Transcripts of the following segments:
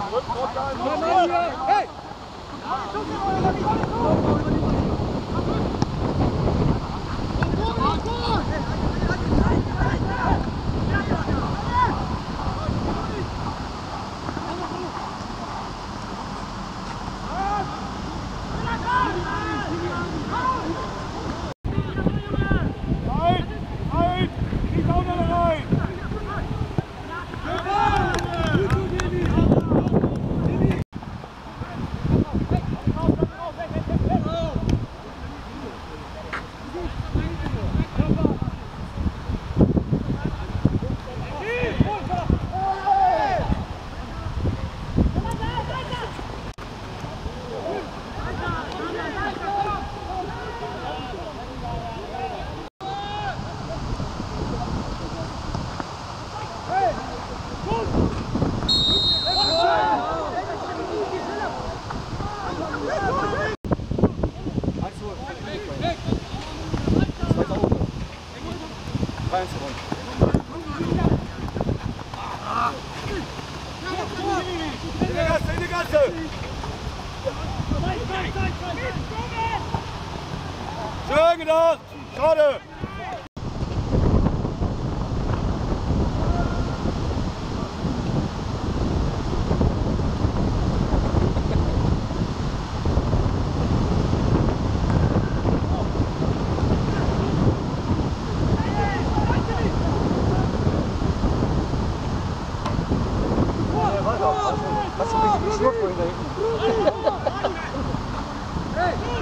Go, go, go! Schön gedacht! Schade!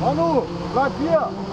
Manu, bleib hier!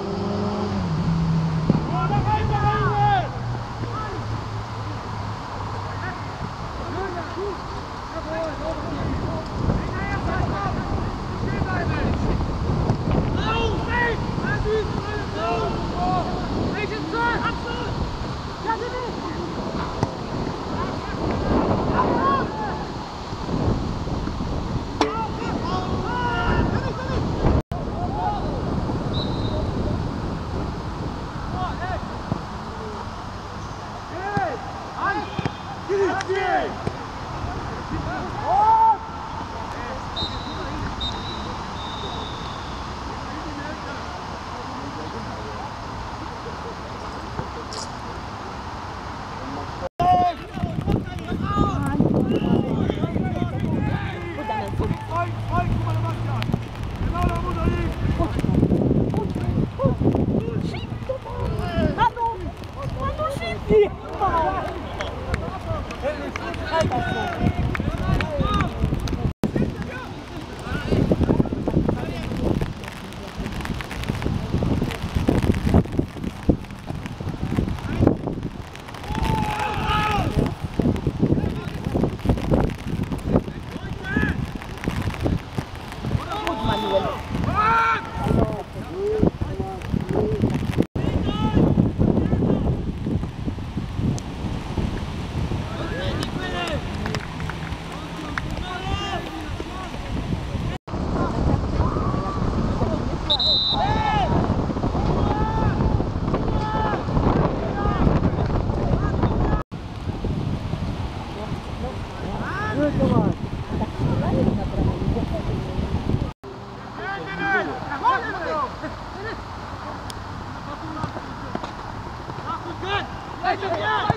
Yeah.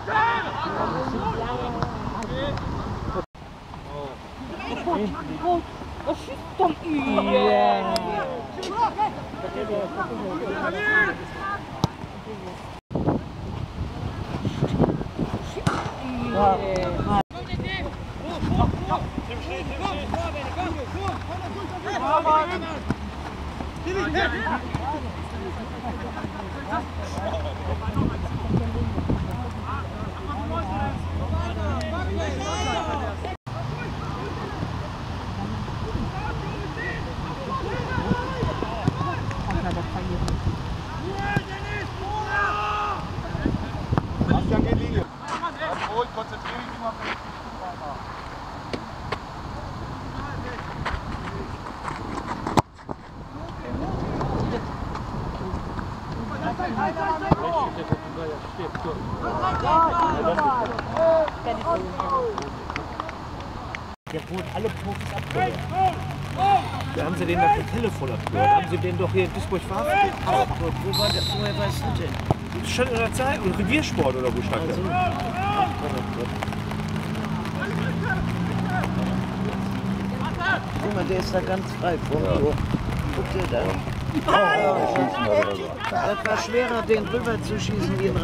Der holt alle Profis ab. Da haben sie den nach der Telefon abgehört. Haben sie den doch hier in Duisburg verhaftet? Wo war der? Woher weißt du denn? Das stand in der Zeit. Und Reviersport oder wo stand Also, der? Guck mal, der ist da ganz frei vom Tor. Guck dir da. Das war schwerer, den rüber zu schießen wie ein